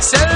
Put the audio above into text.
Self